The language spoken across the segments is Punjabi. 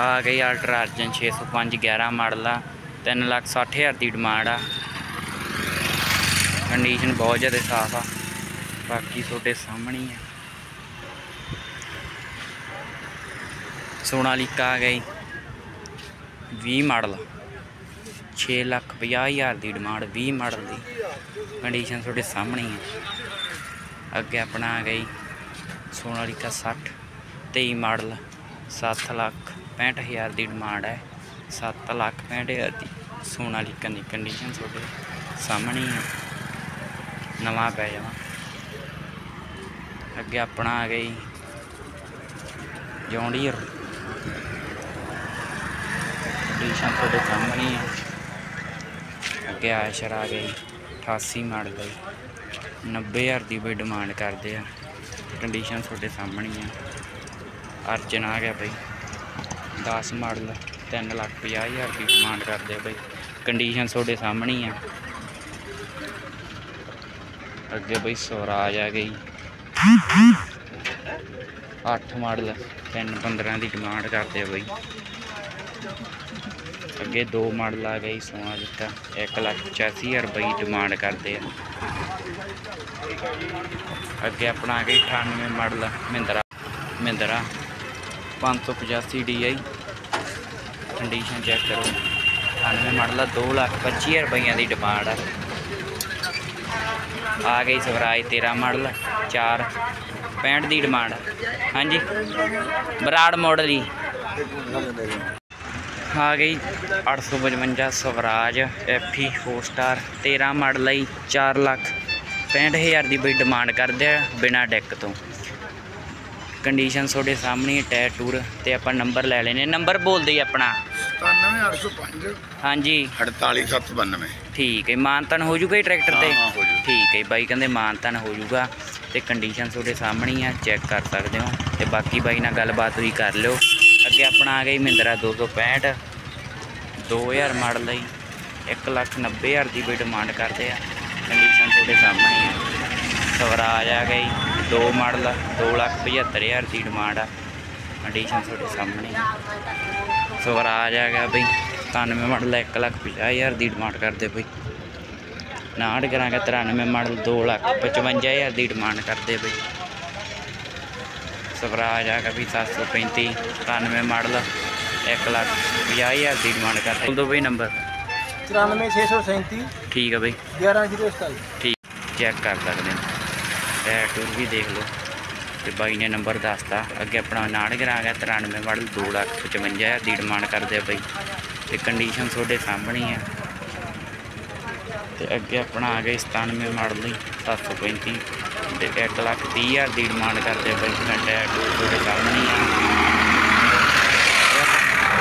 ਆ ਗਈ ਅਲਟਰਾ ਅਰਜਨ 605 11 ਮਾਡਲ ਆ 3 ਲੱਖ 60 ਹਜ਼ਾਰ ਦੀ ਡਿਮਾਂਡ ਆ। ਕੰਡੀਸ਼ਨ ਬਹੁਤ ਜ਼ਿਆਦਾ ਸਾਫ਼ ਆ, ਬਾਕੀ ਤੁਹਾਡੇ ਸਾਹਮਣੇ ਹੀ ਆ। ਸੋਨਾਲੀਕਾ ਆ ਗਈ 20 ਮਾਡਲ 6 ਲੱਖ 50 ਹਜ਼ਾਰ ਦੀ ਡਿਮਾਂਡ 20 ਮਾਡਲ ਦੀ। ਕੰਡੀਸ਼ਨ ਤੁਹਾਡੇ ਸਾਹਮਣੇ ਆ। ਅੱਗੇ ਆਪਣਾ ਆ ਗਈ ਸੋਨਾਲੀਕਾ 60 23 ਮਾਡਲ। 7 ਲੱਖ 65 ਹਜ਼ਾਰ ਦੀ ਡਿਮਾਂਡ ਹੈ। 7 ਲੱਖ 65 ਹਜ਼ਾਰ ਦੀ। ਸੋਨਾਲੀਕਾ ਦੀ ਕੰਡੀਸ਼ਨ ਤੁਹਾਡੇ ਸਾਹਮਣੇ ਹੀ ਆ। ਨਵਾਂ ਪੈ ਜਾਵਾ ਅੱਗੇ ਆਪਣਾ ਆ ਗਈ। ਜੌਂਡੀਅਰ। ਕੰਡੀਸ਼ਨ ਤੁਹਾਡੇ ਸਾਹਮਣੇ ਹੈ ਅੱਗੇ ਆਸ਼ਰ ਆ ਗਈ 88 ਮਾਡਲ ਦੀ 90000 ਦੀ ਵੀ ਡਿਮਾਂਡ ਕਰਦੇ ਆ। ਕੰਡੀਸ਼ਨ ਤੁਹਾਡੇ ਸਾਹਮਣੇ ਆ। ਅਰਜਨ ਆ ਗਿਆ ਬਈ। 10 ਮਾਡਲ 3 ਲੱਖ 50 ਹਜ਼ਾਰ ਦੀ ਡਿਮਾਂਡ ਕਰਦੇ ਆ ਬਈ। ਕੰਡੀਸ਼ਨ ਤੁਹਾਡੇ ਸਾਹਮਣੇ ਹੀ ਆ। ਅੱਗੇ ਬਈ ਸਵਰਾਜ ਆ ਗਈ 8 ਮਾਡਲ 3 15 ਦੀ ਡਿਮਾਂਡ ਕਰਦੇ ਆ ਬਈ। ਅੱਗੇ ਦੋ ਮਾਡਲ ਆ ਗਈ ਸੋਨਾਲੀਕਾ 1 ਲੱਖ 85 ਹਜ਼ਾਰ ਰੁਪਏ ਡਿਮਾਂਡ ਕਰਦੇ ਆ। ਅੱਗੇ ਆਪਣਾ ਆ ਗਈ 98 model, Mahindra Mahindra. 585 DI condition check ਕਰੋ। 98 ਮਾਡਲ ਦਾ 2 ਲੱਖ 25 ਹਜ਼ਾਰ ਰੁਪਈਆਂ ਦੀ ਡਿਮਾਂਡ ਆ। ਆ ਗਈ ਸਵਰਾਜ 13 ਮਾਡਲ 4 65 ਦੀ ਡਿਮਾਂਡ ਹਾਂਜੀ, ਬਰਾੜ ਮਾਡਲ ਜੀ। ਆ ਗਈ 855 ਸਵਰਾਜ ਐਫੀ 4 ਸਟਾਰ 13 ਮਾਡਲ ਲਈ 4 ਲੱਖ 65000 ਦੀ ਬਈ ਡਿਮਾਂਡ ਕਰਦੇ ਆ ਬਿਨਾ ਡੈਕ ਤੋਂ। ਕੰਡੀਸ਼ਨ ਤੁਹਾਡੇ ਸਾਹਮਣੇ ਹੈ, ਟਾਇਰ ਟੂਰ ਤੇ ਆਪਾਂ ਨੰਬਰ ਲੈ ਲੈਨੇ ਨੰਬਰ ਬੋਲਦੇ ਹੀ ਆਪਣਾ। 97805 ਹਾਂਜੀ। 48792 ਠੀਕ ਹੈ ਮਾਨਤਨ ਹੋ ਜੂਗਾ ਹੀ ਟਰੈਕਟਰ ਤੇ? ਹਾਂ, ਜਾਊ। ਠੀਕ ਹੈ ਬਾਈ ਕਹਿੰਦੇ ਮਾਨਤਨ ਹੋ ਜੂਗਾ ਤੇ ਕੰਡੀਸ਼ਨ ਤੁਹਾਡੇ ਸਾਹਮਣੇ ਹੀ ਆ ਚੈੱਕ ਕਰ ਸਕਦੇ ਹੋ। ਤੇ ਬਾਕੀ ਬਾਈ ਨਾਲ ਗੱਲਬਾਤ ਵੀ ਕਰ ਲਿਓ। ਅੱਗੇ ਆਪਣਾ ਆ ਗਈ ਮਹਿੰਦਰਾ 265 2000 ਮਾਡਲ ਲਈ 190000 ਦੀ ਵੀ ਡਿਮਾਂਡ ਕਰਦੇ ਆ। ਕੰਡੀਸ਼ਨ ਤੁਹਾਡੇ ਸਾਹਮਣੇ ਆ। ਸਵਰਾਜ ਆ ਗਈ ਦੋ ਮਾਡਲ 275000 ਦੀ ਡਿਮਾਂਡ ਆ। ਕੰਡੀਸ਼ਨ ਤੁਹਾਡੇ ਸਾਹਮਣੇ। ਸਵਰਾਜ ਆ ਗਿਆ ਬਈ 91 ਮਾਡਲ 150000 ਦੀ ਡਿਮਾਂਡ ਕਰਦੇ ਬਈ। 59 ਕਰਾਂਗੇ 93 ਮਾਡਲ 255000 ਦੀ ਡਿਮਾਂਡ ਕਰਦੇ ਬਈ। ਸਵਰਾਜ ਆ ਗਿਆ ਵੀ 735 91 ਮਾਡਲ 150000 ਦੀ ਡਿਮਾਂਡ ਕਰਦੇ। ਬੋਲ ਦੋ ਬਈ ਨੰਬਰ 94637 ਠੀਕ ਆ ਬਈ। 11027 ਠੀਕ ਚੈੱਕ ਕਰ ਸਕਦੇ ਹੋ ਟਾਇਰ ਟੂਰ ਵੀ ਦੇਖ ਲਓ। ਤੇ ਬਾਈ ਨੇ ਨੰਬਰ ਦੱਸਤਾ। ਅੱਗੇ ਆਪਣਾ ਨਾੜਗਰ ਆ ਗਿਆ 93 ਮਾਡਲ 255000 ਦੀ ਡਿਮਾਂਡ ਕਰਦੇ ਆ ਬਾਈ। ਤੇ ਕੰਡੀਸ਼ਨ ਤੁਹਾਡੇ ਸਾਹਮਣੇ ਆ। ਤੇ ਅੱਗੇ ਆਪਣਾ ਆ ਗਿਆ 97 ਮਾਡਲ ਲਈ 735 ਤੇ 1 ਲੱਖ 30 ਹਜ਼ਾਰ ਦੀ ਡਿਮਾਂਡ ਕਰਦੇ ਆ ਬਾਈ। ਟਾਇਰ ਟੂਰ ਤੁਹਾਡੇ ਸਾਹਮਣੇ ਆ।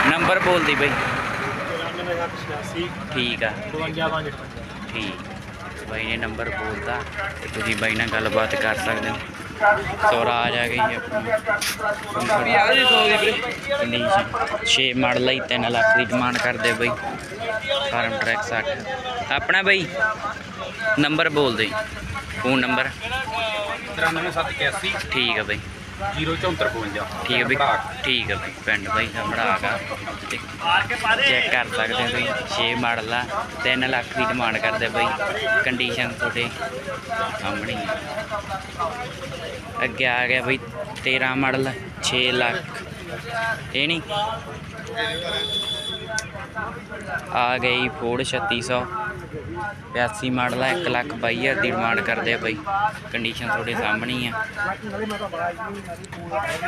ਨੰਬਰ ਬੋਲਦੀ ਬਾਈ। 99886 ਠੀਕ ਆ। 5258 ਠੀਕ। ਬਾਈ ਨੇ ਨੰਬਰ ਬੋਲਦਾ ਤੇ ਤੁਸੀਂ ਬਾਈ ਨਾਲ ਗੱਲਬਾਤ ਕਰ ਸਕਦੇ ਹੋ। ਸਵਰਾਜ ਆ ਗਈ ਆਪਣੀ। ਕੰਡੀਸ਼ਨ 6 ਮਾਡਲ ਲਈ 3 ਲੱਖ ਦੀ ਡਿਮਾਂਡ ਕਰਦੇ ਬਈ। ਫਾਰਮ ਟਰੈਕ 60 ਆਪਣਾ ਬਈ ਨੰਬਰ ਬੋਲ ਦੇ ਫੋਨ ਨੰਬਰ। 93781 ਠੀਕ ਆ ਬਈ। 0455 ਠੀਕ ਹੈ ਬਈ ਠੀਕ ਹੈ ਬਈ ਪਿੰਡ ਬਾਈ ਦਾ ਮੜਾਗਾ ਤੇ ਚੈੱਕ ਕਰ ਸਕਦੇ ਹੋ ਬਈ 6 ਮਾਡਲ ਆ 3 ਲੱਖ ਦੀ ਡਿਮਾਂਡ ਕਰਦੇ ਬਈ। ਕੰਡੀਸ਼ਨ ਤੁਹਾਡੇ ਸਾਹਮਣੇ ਆ। ਅੱਗੇ ਆ ਗਿਆ ਬਈ 13 ਮਾਡਲ 6 ਲੱਖ। ਇਹ ਨਹੀਂ? ਆ ਗਈ ਫੋਰਡ 3600 82 ਮਾਡਲ ਆ 1 ਲੱਖ 22000 ਦੀ ਡਿਮਾਂਡ ਕਰਦੇ ਆ ਬਾਈ। ਕੰਡੀਸ਼ਨ ਤੁਹਾਡੇ ਸਾਹਮਣੇ ਹੀ ਆ।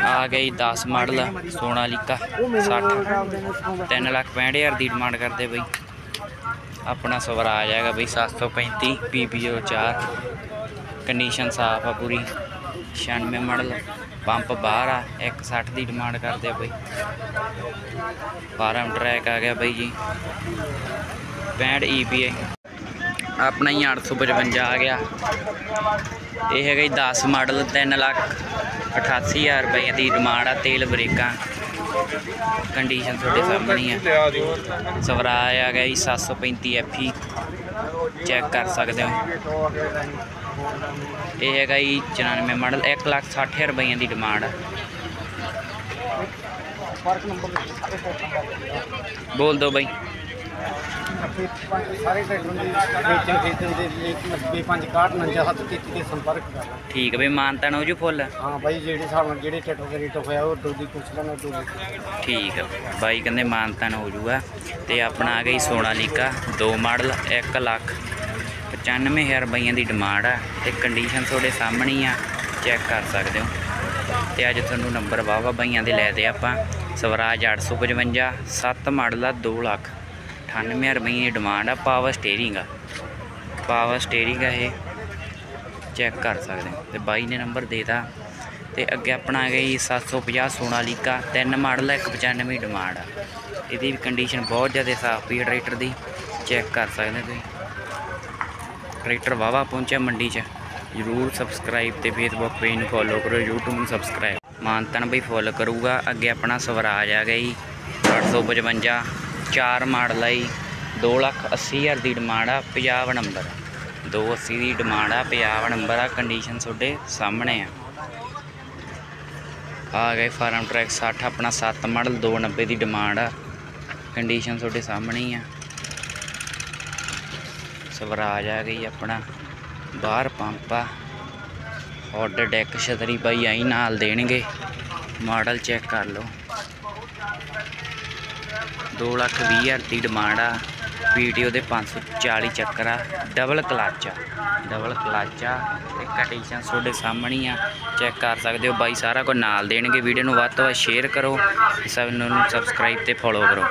ਆ ਗਈ 10 ਮਾਡਲ ਸੋਨਾਲੀਕਾ 60 3 ਲੱਖ 65000 ਦੀ ਡਿਮਾਂਡ ਕਰਦੇ ਬਾਈ। ਆਪਣਾ ਸਵਰਾਜ ਹੈਗਾ ਬਈ 735 ਪੀਪੀਓ 4 ਕੰਡੀਸ਼ਨ ਸਾਫ਼ ਆ ਪੂਰੀ। 96 ਮਾਡਲ, ਪੰਪ ਬਾਹਰ ਆ 160 ਦੀ ਡਿਮਾਂਡ ਕਰਦੇ ਆ ਬਈ। ਫਾਰਮ ਟਰੈਕ ਆ ਗਿਆ ਬਈ ਜੀ। 65 ਈਪੀਏ ਆਪਣਾ ਹੀ 855 ਆ ਗਿਆ। ਇਹ ਹੈਗਾ ਜੀ 10 ਮਾਡਲ 3 ਲੱਖ 88000 ਰੁਪਏ ਦੀ ਡਿਮਾਂਡ ਆ, ਤੇਲ ਬ੍ਰੇਕਾਂ। ਕੰਡੀਸ਼ਨ ਤੁਹਾਡੇ ਸਾਹਮਣੇ ਆ। ਸਵਰਾਜ ਆ ਗਿਆ ਜੀ 735 ਐਫਈ ਚੈੱਕ ਕਰ ਸਕਦੇ ਹੋ। ਇਹ ਹੈਗਾ ਜੀ 94 ਮਾਡਲ 1 ਲੱਖ 60000 ਰੁਪਏ ਦੀ ਡਿਮਾਂਡ ਆ। ਬੋਲ ਦਿਓ ਬਾਈ। ਸਾਰੇ ਟਰੈਕਟਰਾਂ ਦੀ ਵੇਚਣ ਖਰੀਦਣ ਦੇ ਲਈ 9561 ਤੇ ਸੰਪਰਕ ਕਰਨਾ ਠੀਕ ਬਈ ਮਾਨਤਾਨ ਹੋ ਜੂ ਫੁੱਲ? ਹਾਂ ਬਾਈ ਜਿਹੜੇ ਹਿਸਾਬ ਨਾਲ ਜਿਹੜੇ ਟਰੈਕਟਰ ਦਾ ਰੇਟ ਹੋਇਆ ਉਹ ਦੋ ਦੀ ਪੁੱਛ ਲੈਣਾ ਦੋ ਦੀ ਠੀਕ ਆ ਬਾਈ। ਕਹਿੰਦੇ ਮਾਨਤਾਨ ਹੋ ਜੂਗਾ। ਤੇ ਆਪਣਾ ਆ ਗਈ ਸੋਨਾਲੀਕਾ 2 ਮਾਡਲ 1 ਲੱਖ 95000 ਰੁਪਈਆਂ ਦੀ ਡਿਮਾਂਡ ਆ। ਤੇ ਕੰਡੀਸ਼ਨ ਤੁਹਾਡੇ ਸਾਹਮਣੇ ਹੀ ਆ ਚੈੱਕ ਕਰ ਸਕਦੇ ਹੋ। ਤੇ ਅੱਜ ਤੁਹਾਨੂੰ ਨੰਬਰ ਵਾਵਾ ਬਾਈਆਂ ਦੇ ਲੈ ਦੇ ਆਪਾਂ। ਸਵਰਾਜ 855 7 ਮਾਡਲ ਆ 2 ਲੱਖ। 98000 ਰੁਪਈਆਂ ਦੀ ਡਿਮਾਂਡ ਆ ਪਾਵਰ ਸਟੀਅਰਿੰਗ ਆ। ਪਾਵਰ ਸਟੀਅਰਿੰਗ ਆ ਇਹ। ਚੈੱਕ ਕਰ ਸਕਦੇ ਹੋ। ਤੇ ਬਾਈ ਨੇ ਨੰਬਰ ਦੇਤਾ। ਤੇ ਅੱਗੇ ਆਪਣਾ ਆ ਗਈ 750 ਸੋਨਾਲੀਕਾ ਤਿੰਨ ਮਾਡਲ ਆ 195 ਡਿਮਾਂਡ ਆ। ਇਹਦੀ ਵੀ ਕੰਡੀਸ਼ਨ ਬਹੁਤ ਜ਼ਿਆਦਾ ਸਾਫ਼ ਪਈ ਹੈ ਟਰੈਕਟਰ ਦੀ। ਚੈੱਕ ਕਰ ਸਕਦੇ ਤੁਸੀਂ। ਟਰੈਕਟਰ ਵਾਵਾ ਪਹੁੰਚਿਆ ਮੰਡੀ 'ਚ। ਜਰੂਰ ਸਬਸਕ੍ਰਾਈਬ ਤੇ ਫੇਸਬੁੱਕ ਪੇਜ ਨੂੰ ਫੋਲੋ ਕਰੋ YouTube ਨੂੰ ਸਬਸਕ੍ਰਾਈਬ ਮਾਨਤਨ ਬਈ ਫੋਲੋ ਕਰੂਗਾ। ਅੱਗੇ ਆਪਣਾ ਸਵਰਾਜ ਆ ਗਿਆ ਗਈ 855 4 ਮਾਡਲ ਆਈ 280000 ਦੀ ਡਿਮਾਂਡ ਆ 50 ਨੰਬਰ। 280 ਦੀ ਡਿਮਾਂਡ ਆ 50 ਨੰਬਰ ਆ ਕੰਡੀਸ਼ਨ ਤੁਹਾਡੇ ਸਾਹਮਣੇ ਆ। ਆ ਗਏ ਫਾਰਮ ਟਰੈਕ 60 ਆਪਣਾ 7 ਮਾਡਲ 290 ਦੀ ਡਿਮਾਂਡ ਆ। ਕੰਡੀਸ਼ਨ ਤੁਹਾਡੇ ਸਾਹਮਣੇ ਹੀ ਆ। ਸਵਰਾਜ ਆ ਗਈ ਆਪਣਾ, ਬਾਹਰ ਪੰਪ ਆ। ਹੌਟ ਡੈਕ ਛਤਰੀ ਬਾਈ ਆਈ ਨਾਲ ਦੇਣਗੇ। ਮਾਡਲ ਚੈੱਕ ਕਰ ਲਓ। 2 ਲੱਖ ਵੀਹ ਹਜ਼ਾਰ ਦੀ ਡਿਮਾਂਡ ਆ। ਪੀਟੀਓ ਦੇ 540 ਚੱਕਰ ਆ। ਡਬਲ ਕਲੱਚ ਆ। ਡਬਲ ਕਲੱਚ ਆ ਤੇ ਕੰਡੀਸ਼ਨ ਤੁਹਾਡੇ ਸਾਹਮਣੇ ਆ। ਚੈੱਕ ਕਰ ਸਕਦੇ ਹੋ। ਬਾਈ ਸਾਰਾ ਕੁਝ ਨਾਲ ਦੇਣਗੇ। ਵੀਡੀਓ ਨੂੰ ਵੱਧ ਤੋਂ ਵੱਧ ਸ਼ੇਅਰ ਕਰੋ। ਸਭ ਨੂੰ ਸਬਸਕ੍ਰਾਈਬ ਤੇ ਫੋਲੋ ਕਰੋ।